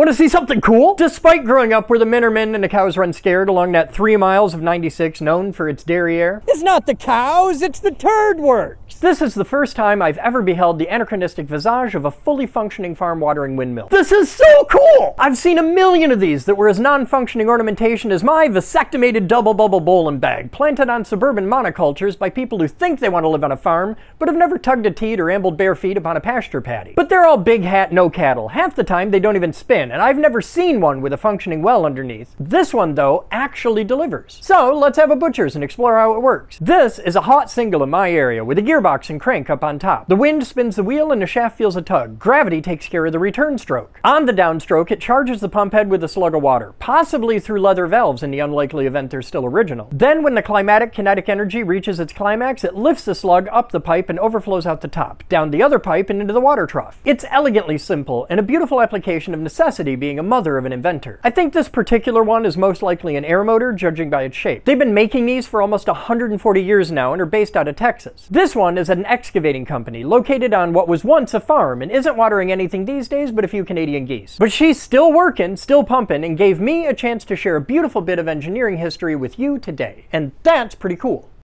Want to see something cool? Despite growing up where the men are men and the cows run scared along that three miles of 96 known for its derriere, It's not the cows, it's the turd works. This is the first time I've ever beheld the anachronistic visage of a fully functioning farm watering windmill. This is so cool! I've seen a million of these that were as non-functioning ornamentation as my vasectomated double bubble bowling bag, planted on suburban monocultures by people who think they want to live on a farm, but have never tugged a teat or ambled bare feet upon a pasture patty. But they're all big hat, no cattle. Half the time they don't even spin, and I've never seen one with a functioning well underneath. This one, though, actually delivers. So let's have a butcher's and explore how it works. This is a hot single in my area with a gearbox and crank up on top. The wind spins the wheel and the shaft feels a tug. Gravity takes care of the return stroke. On the downstroke, it charges the pump head with a slug of water, possibly through leather valves in the unlikely event they're still original. Then when the climatic kinetic energy reaches its climax, it lifts the slug up the pipe and overflows out the top, down the other pipe and into the water trough. It's elegantly simple and a beautiful application of necessity being a mother of an inventor. I think this particular one is most likely an Aermotor, judging by its shape. They've been making these for almost 140 years now and are based out of Texas. This one is an excavating company located on what was once a farm and isn't watering anything these days but a few Canadian geese. But she's still working, still pumping, and gave me a chance to share a beautiful bit of engineering history with you today. And that's pretty cool.